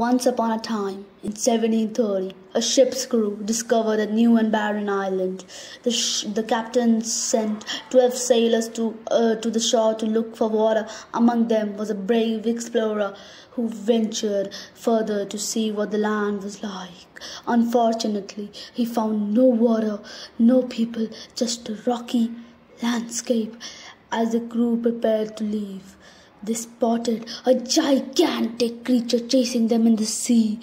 Once upon a time, in 1730, a ship's crew discovered a new and barren island. The, the captain sent 12 sailors to, uh, to the shore to look for water. Among them was a brave explorer who ventured further to see what the land was like. Unfortunately, he found no water, no people, just a rocky landscape as the crew prepared to leave. They spotted a gigantic creature chasing them in the sea.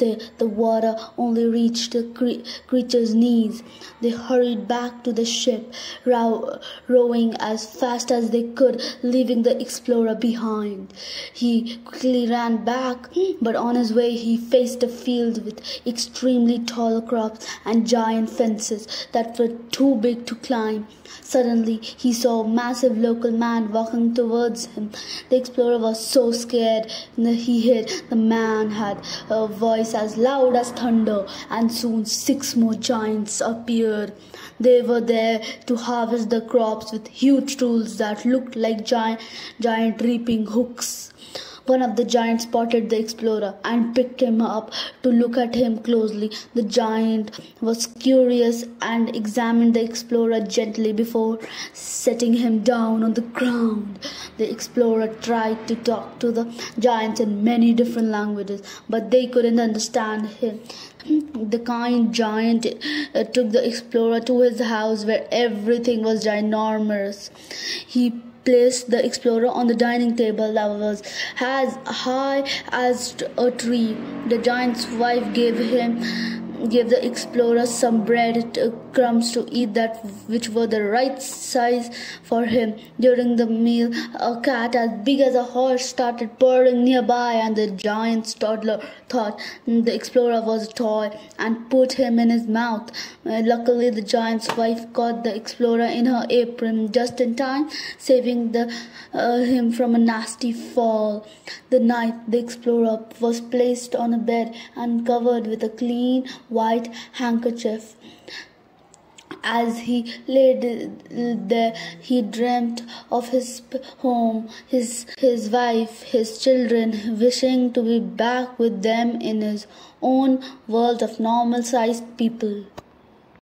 The, the water only reached the cre- creature's knees. They hurried back to the ship, row- rowing as fast as they could, leaving the explorer behind. He quickly ran back, but on his way he faced a field with extremely tall crops and giant fences that were too big to climb. Suddenly, he saw a massive local man walking towards him. The explorer was so scared that he hid. The man had a voice as loud as thunder, and soon six more giants appeared. They were there to harvest the crops with huge tools that looked like giant, giant reaping hooks. One of the giants spotted the explorer and picked him up to look at him closely. The giant was curious and examined the explorer gently before setting him down on the ground. The explorer tried to talk to the giants in many different languages, but they couldn't understand him. The kind giant uh, took the explorer to his house where everything was ginormous. He placed the explorer on the dining table that was as high as a tree. The giant's wife gave him gave the explorer some bread crumbs to eat that which were the right size for him. During the meal a cat as big as a horse started purring nearby and the giant's toddler thought the explorer was a toy and put him in his mouth. Uh, luckily the giant's wife caught the explorer in her apron just in time saving the, uh, him from a nasty fall. The night the explorer was placed on a bed and covered with a clean white handkerchief. As he lay there, he dreamt of his home, his, his wife, his children, wishing to be back with them in his own world of normal sized people.